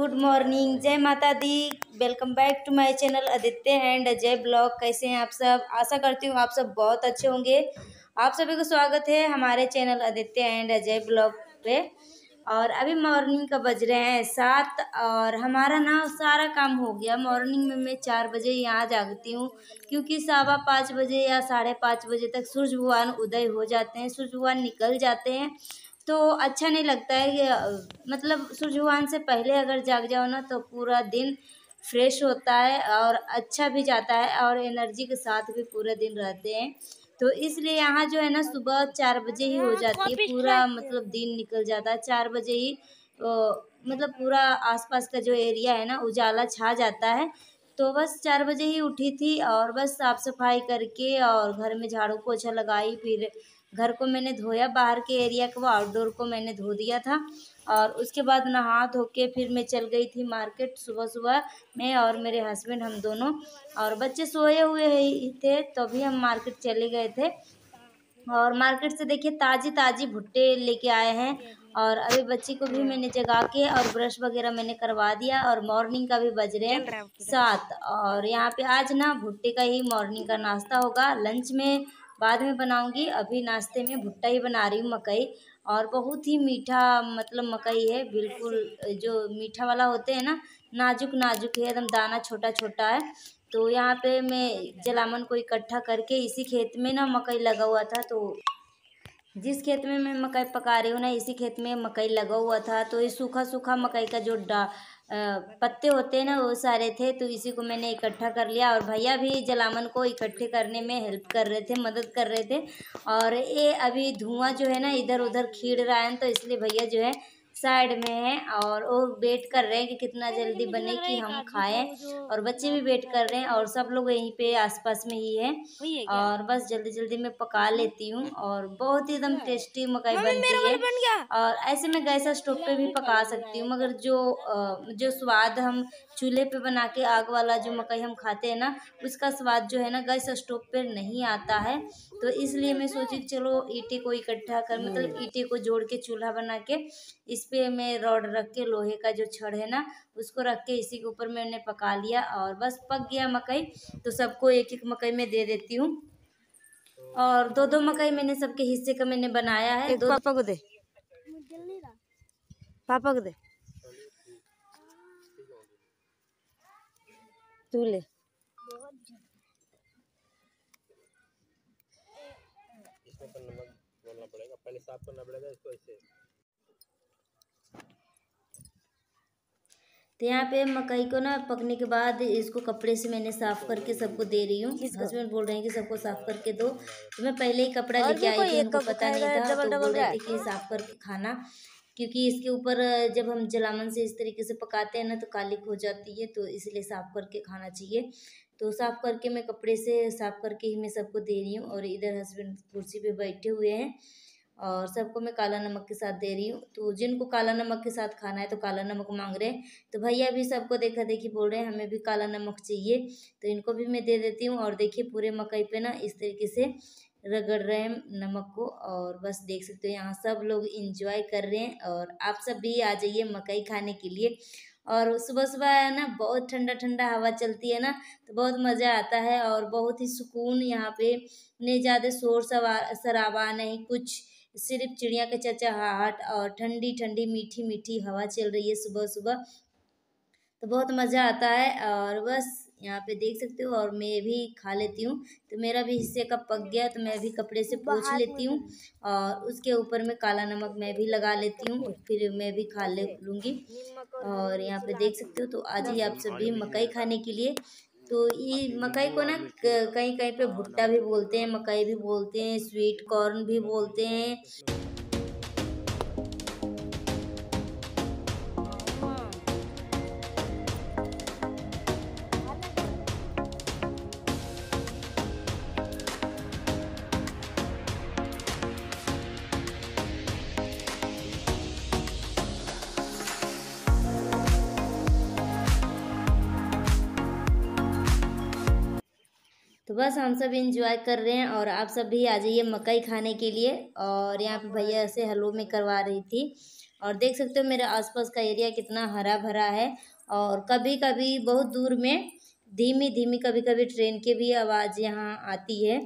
Good morning, जय माता दी। Welcome back to my channel Aditya and Ajay blog. कैसे हैं आप सब? आशा करती हूँ आप सब बहुत अच्छे होंगे। आप सभी को स्वागत है हमारे channel Aditya and Ajay blog पे। और अभी मॉर्निंग का बज रहे हैं सात और हमारा ना सारा काम हो गया। मॉर्निंग में मैं चार बजे यहाँ जागती हूँ, क्योंकि सवा पाँच बजे या साढ़े पाँच बजे तक सूर्य भगवान उदय हो जाते हैं, सूर्य भगवान निकल जाते हैं। तो अच्छा नहीं लगता है कि मतलब सूर्य भगवान से पहले अगर जाग जाओ ना तो पूरा दिन फ्रेश होता है और अच्छा भी जाता है और एनर्जी के साथ भी पूरा दिन रहते हैं। तो इसलिए यहाँ जो है ना सुबह चार बजे ही हो जाती है पूरा मतलब दिन निकल जाता है। चार बजे ही मतलब पूरा आसपास का जो एरिया है ना उजाला छा जाता है। तो बस चार बजे ही उठी थी और बस साफ़ सफ़ाई करके और घर में झाड़ू पोछा लगाई फिर घर को मैंने धोया, बाहर के एरिया को आउटडोर को मैंने धो दिया था। और उसके बाद नहा धो के फिर मैं चल गई थी मार्केट सुबह सुबह, मैं और मेरे हस्बैंड हम दोनों। और बच्चे सोए हुए थे, तभी हम मार्केट चले गए थे। और मार्केट से देखिए ताज़ी ताज़ी भुट्टे लेके आए हैं। और अभी बच्ची को भी मैंने जगा के और ब्रश वगैरह मैंने करवा दिया और मॉर्निंग का भी बज रहे हैं सात। और यहाँ पे आज ना भुट्टे का ही मॉर्निंग का नाश्ता होगा। लंच में बाद में बनाऊँगी। अभी नाश्ते में भुट्टा ही बना रही हूँ, मकई। और बहुत ही मीठा मतलब मकई है, बिल्कुल जो मीठा वाला होते हैं ना, नाजुक नाजुक है, एकदम दाना छोटा छोटा है। तो यहाँ पे मैं जलामन को इकट्ठा करके इसी खेत में ना मकई लगा हुआ था तो जिस खेत में मैं मकई पका रही हूँ ना, इसी खेत में मकई लगा हुआ था। तो ये सूखा सूखा मकई का जो डा पत्ते होते हैं ना, वो सारे थे तो इसी को मैंने इकट्ठा कर लिया और भैया भी जलामन को इकट्ठे करने में हेल्प कर रहे थे, मदद कर रहे थे। और ये अभी धुआँ जो है ना इधर उधर खीड़ रहा है तो इसलिए भैया जो है साइड में है और वो वेट कर रहे हैं कि कितना जल्दी बने कि हम खाएँ। और बच्चे भी वेट कर रहे हैं और सब लोग यहीं पे आसपास में ही है। और बस जल्दी जल्दी मैं पका लेती हूँ और बहुत ही एकदम टेस्टी मकई बनती है। और ऐसे मैं गैस स्टोव पे भी पका सकती हूँ मगर जो जो स्वाद हम चूल्हे पे बना के आग वाला जो मकई हम खाते हैं ना उसका स्वाद जो है ना गैस स्टोव पे नहीं आता है। तो इसलिए मैं सोची चलो ईटे को इकट्ठा कर मतलब। ईटे को जोड़ के चूल्हा बना के इस पे मैं रॉड रख के लोहे का जो छड़ है ना उसको रख के इसी के ऊपर मैंने पका लिया और बस पक गया मकई। तो सबको एक एक मकई में दे देती हूँ। और दो दो मकई मैंने सबके हिस्से का मैंने बनाया है। दो पापा को दे। पापा को दे। तू ले। नमक बोलना पड़ेगा। पहले साफ़ करना पड़ेगा इसको ऐसे। तो यहाँ पे मकई को ना पकने के बाद इसको कपड़े से मैंने साफ़ करके सबको दे रही हूँ। हस्बैंड बोल रहे हैं कि सबको साफ़ करके दो। तो मैं पहले ही कपड़ा लेके आई थी उनको पता नहीं था तो बोल रहे थे कि साफ़ करके खाना क्योंकि इसके ऊपर जब हम जलामन से इस तरीके से पकाते हैं ना तो कालिक हो जाती है तो इसलिए साफ़ करके खाना चाहिए। तो साफ़ करके मैं कपड़े से साफ़ करके ही मैं सबको दे रही हूँ और इधर हस्बैंड कुर्सी पे बैठे हुए हैं। और सबको मैं काला नमक के साथ दे रही हूँ। तो जिनको काला नमक के साथ खाना है तो काला नमक मांग रहे हैं। तो भैया भी सबको देखा देखी बोल रहे हैं, हमें भी काला नमक चाहिए। तो इनको भी मैं दे देती हूँ और देखिए पूरे मकई पे ना इस तरीके से रगड़ रहे हैं नमक को और बस देख सकते हो यहाँ सब लोग इंजॉय कर रहे हैं और आप सब भी आ जाइए मकई खाने के लिए। और सुबह सुबह है ना बहुत ठंडा ठंडा हवा चलती है ना तो बहुत मज़ा आता है और बहुत ही सुकून यहाँ पे। नहीं ज़्यादा शोर शराबा नहीं कुछ सिर्फ़ चिड़िया के चचहाहट और ठंडी ठंडी मीठी मीठी हवा चल रही है सुबह सुबह। तो बहुत मज़ा आता है और बस यहाँ पे देख सकते हो और मैं भी खा लेती हूँ। तो मेरा भी हिस्से का पक गया तो मैं भी कपड़े से पोछ लेती हूँ और उसके ऊपर में काला नमक मैं भी लगा लेती हूँ फिर मैं भी खा ले लूँगी। और यहाँ पे देख सकते हो तो आज ही आप सभी मकई खाने के लिए तो ये मकई को ना कहीं कहीं पे भुट्टा भी बोलते हैं, मकई भी बोलते हैं स्वीट कॉर्न भी बोलते हैं। बस हम सब इंजॉय कर रहे हैं और आप सब भी आ जाइए मकई खाने के लिए और यहाँ पे भैया ऐसे हलवो में करवा रही थी और देख सकते हो मेरे आसपास का एरिया कितना हरा भरा है और कभी कभी बहुत दूर में धीमी धीमी कभी कभी ट्रेन की भी आवाज़ यहाँ आती है।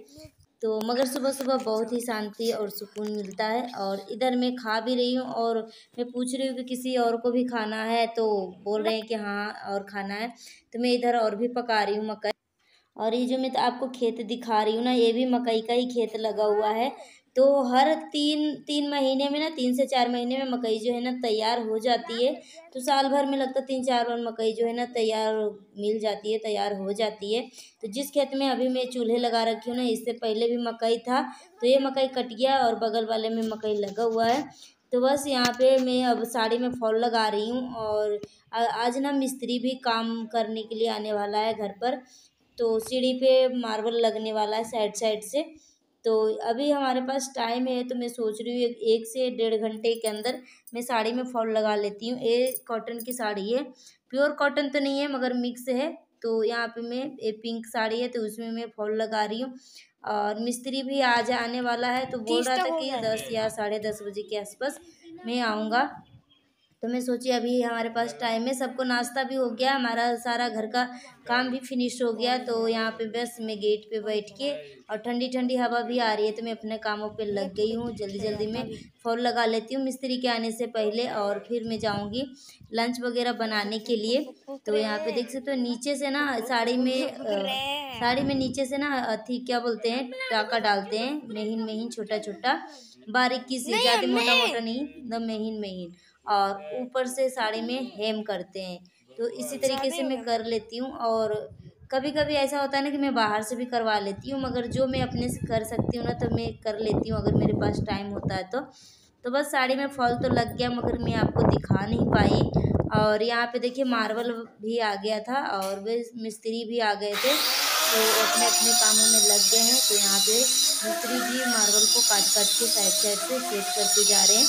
तो मगर सुबह सुबह बहुत ही शांति और सुकून मिलता है और इधर मैं खा भी रही हूँ और मैं पूछ रही हूँ कि किसी और को भी खाना है तो बोल रहे हैं कि हाँ और खाना है। तो मैं इधर और भी पका रही हूँ मकई। और ये जो मैं तो आपको खेत दिखा रही हूँ ना, ये भी मकई का ही खेत लगा हुआ है। तो हर तीन तीन महीने में ना, तीन से चार महीने में मकई जो है ना तैयार हो जाती है। तो साल भर में लगता तीन चार बार मकई जो है ना तैयार, मिल जाती है, तैयार हो जाती है। तो जिस खेत में अभी मैं चूल्हे लगा रखी हूँ ना, इससे पहले भी मकई था। तो ये मकई कट गया और बगल वाले में मकई लगा हुआ है। तो बस यहाँ पे मैं अब साड़ी में फॉल लगा रही हूँ और आज ना मिस्त्री भी काम करने के लिए आने वाला है घर पर। तो सीढ़ी पे मार्बल लगने वाला है साइड साइड से। तो अभी हमारे पास टाइम है तो मैं सोच रही हूँ एक से डेढ़ घंटे के अंदर मैं साड़ी में फॉल लगा लेती हूँ। ये कॉटन की साड़ी है। प्योर कॉटन तो नहीं है मगर मिक्स है। तो यहाँ पे मैं ये पिंक साड़ी है तो उसमें मैं फॉल लगा रही हूँ। और मिस्त्री भी आज आने वाला है तो बोल रहा था कि दस या साढ़े दस बजे के आसपास मैं आऊँगा। तो मैं सोची अभी हमारे पास टाइम है सबको नाश्ता भी हो गया हमारा सारा घर का काम भी फिनिश हो गया तो यहाँ पे बस मैं गेट पे बैठ के और ठंडी ठंडी हवा भी आ रही है तो मैं अपने कामों पे लग गई हूँ जल्दी जल्दी मैं फॉल लगा लेती हूँ मिस्त्री के आने से पहले और फिर मैं जाऊँगी लंच वगैरह बनाने के लिए। तो यहाँ पे देख सकते हो नीचे से ना साड़ी में साड़ी में नीचे से ना अथी क्या बोलते हैं टाका डालते हैं महीन महीन छोटा छोटा बारीक किसी ज़्यादा मोटा मोटा नहीं एकदम महीन महीन। और ऊपर से साड़ी में हेम करते हैं। तो इसी तरीके से मैं कर लेती हूँ और कभी कभी ऐसा होता है ना कि मैं बाहर से भी करवा लेती हूँ, मगर जो मैं अपने से कर सकती हूँ ना तो मैं कर लेती हूँ, अगर मेरे पास टाइम होता है तो। तो बस साड़ी में फॉल तो लग गया, मगर मैं आपको दिखा नहीं पाई। और यहाँ पे देखिए मार्बल भी आ गया था और वे मिस्त्री भी आ गए थे तो अपने अपने कामों में लग गए हैं। तो यहाँ पे मिस्त्री जी मार्बल को काट काट के साइड साइड से सेट करते जा रहे हैं।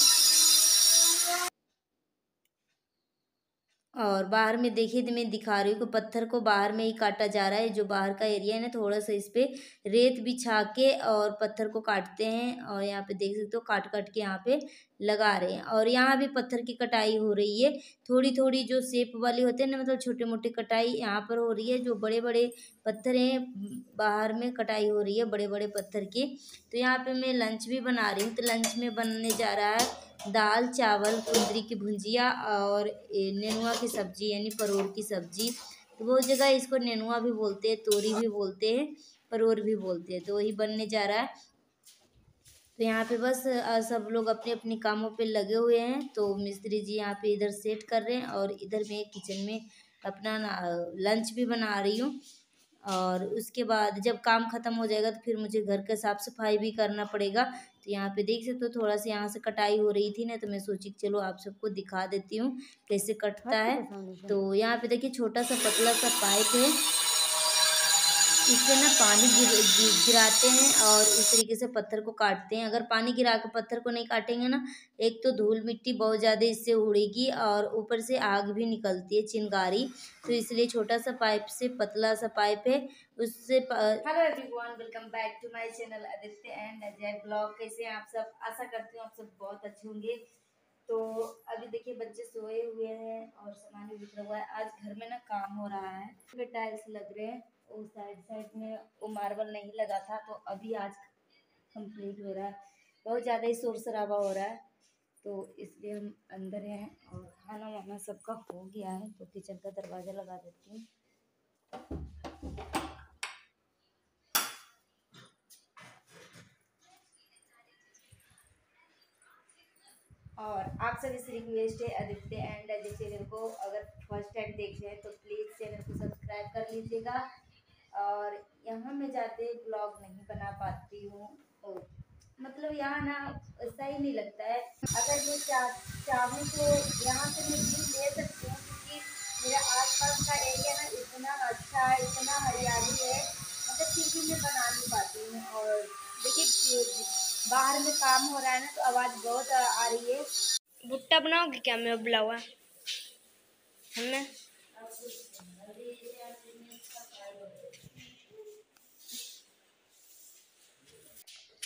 और बाहर में देखिए तो मैं दिखा रही हूँ कि पत्थर को बाहर में ही काटा जा रहा है। जो बाहर का एरिया है ना, थोड़ा सा इस पर रेत बिछा के और पत्थर को काटते हैं और यहाँ पे देख सकते हो काट काट के यहाँ पे लगा रहे हैं। और यहाँ भी पत्थर की कटाई हो रही है। थोड़ी थोड़ी जो सेप वाली होते हैं ना मतलब छोटे मोटे कटाई यहाँ पर हो रही है। जो बड़े बड़े पत्थर हैं, बाहर में कटाई हो रही है बड़े बड़े पत्थर की। तो यहाँ पे मैं लंच भी बना रही हूँ। तो लंच में बनने जा रहा है दाल, चावल, कुंदरी की भुंजिया और नेनुआ की सब्ज़ी, यानी परोर की सब्ज़ी। तो बहुत जगह इसको नेनुआ भी बोलते हैं, तोरी भी बोलते हैं, परोर भी बोलते हैं। तो वही बनने जा रहा है। तो यहाँ पे बस सब लोग अपने अपने कामों पे लगे हुए हैं। तो मिस्त्री जी यहाँ पे इधर सेट कर रहे हैं और इधर मैं किचन में अपना लंच भी बना रही हूँ। और उसके बाद जब काम ख़त्म हो जाएगा तो फिर मुझे घर का साफ़ सफ़ाई भी करना पड़ेगा। तो यहाँ पे देख सकते हो थोड़ा सा यहाँ से कटाई हो रही थी ना तो मैं सोची चलो आप सबको दिखा देती हूँ कैसे कटता है? तो यहाँ पे देखिए छोटा सा पतला सा पाइप है। इससे ना पानी गिर गिराते हैं और इस तरीके से पत्थर को काटते हैं। अगर पानी गिरा के पत्थर को नहीं काटेंगे ना, एक तो धूल मिट्टी बहुत ज़्यादा इससे उड़ेगी और ऊपर से आग भी निकलती है चिंगारी। तो इसलिए छोटा सा पाइप से पतला सा पाइप है, उससे hello everyone welcome back to my channel Aditya and Ajay blog कैसे हैं आप सब? आशा करती हूँ आप सब बहुत अच्छे होंगे। तो अभी देखिए बच्चे सोए हुए हैं और सामान भी बिखरा हुआ है। आज घर में ना काम हो रहा है। टाइल्स लग रहे हैं। उस साइड साइड में वो मार्बल नहीं लगा था तो अभी आज कंप्लीट हो रहा है। बहुत ज़्यादा ही शोर शराबा हो रहा है तो इसलिए हम अंदर हैं और खाना वाना सबका हो गया है तो किचन का दरवाज़ा लगा देती हूँ। और आप सभी से रिक्वेस्ट है आदित्य एंड अजय चैनल को अगर फ़र्स्ट टाइम देख रहे हैं तो प्लीज़ चैनल को सब्सक्राइब कर लीजिएगा। और यहाँ मैं जाते ब्लॉग नहीं बना पाती हूँ। मतलब यहाँ ना ऐसा ही नहीं लगता है। अगर मैं चाह तो यहाँ से मैं भी ले सकती हूँ क्योंकि मेरा आसपास का एरिया ना इतना अच्छा है इतना हरियाली है। मतलब फिर भी मैं बना नहीं पाती हूँ और देखिए, बाहर में काम हो रहा है ना तो आवाज़ बहुत आ रही है। भुट्टा बनाओगे क्या मैं बुलावा हमने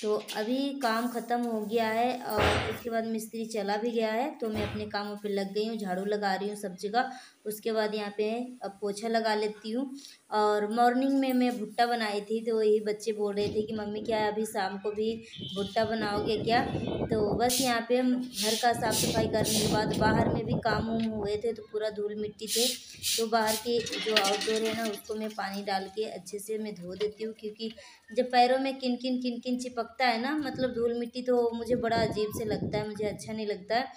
तो अभी काम ख़त्म हो गया है और उसके बाद मिस्त्री चला भी गया है तो मैं अपने कामों पे लग गई हूँ, झाड़ू लगा रही हूँ सब जगह। उसके बाद यहाँ पे अब पोछा लगा लेती हूँ। और मॉर्निंग में मैं भुट्टा बनाई थी तो वही बच्चे बोल रहे थे कि, मम्मी, क्या अभी शाम को भी भुट्टा बनाओगे क्या? तो बस यहाँ पे घर का साफ़ सफ़ाई करने के बाद बाहर में भी काम उम हुए थे तो पूरा धूल मिट्टी थे तो बाहर के जो आउटडोर है ना, उसको मैं पानी डाल के अच्छे से मैं धो देती हूँ, क्योंकि जब पैरों में किन किन किन किन चिपकता है ना मतलब धूल मिट्टी तो मुझे बड़ा अजीब से लगता है, मुझे अच्छा नहीं लगता। है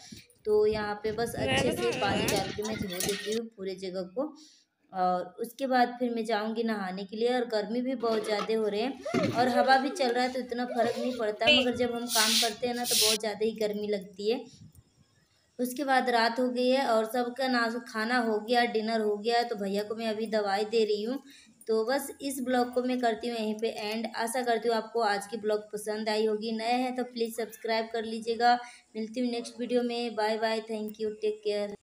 तो यहाँ पे बस अच्छे से पानी डाल के मैं धो देती हूँ पूरे जगह को। और उसके बाद फिर मैं जाऊँगी नहाने के लिए और गर्मी भी बहुत ज़्यादा हो रहे हैं और हवा भी चल रहा है तो इतना फ़र्क नहीं पड़ता मगर जब हम काम करते हैं ना तो बहुत ज़्यादा ही गर्मी लगती है। उसके बाद रात हो गई है और सबका ना खाना हो गया डिनर हो गया तो भैया को मैं अभी दवाई दे रही हूँ तो बस इस ब्लॉग को मैं करती हूँ यहीं पे एंड आशा करती हूँ आपको आज की ब्लॉग पसंद आई होगी। नए हैं तो प्लीज़ सब्सक्राइब कर लीजिएगा। मिलती हूँ नेक्स्ट वीडियो में। Bye bye thank you take care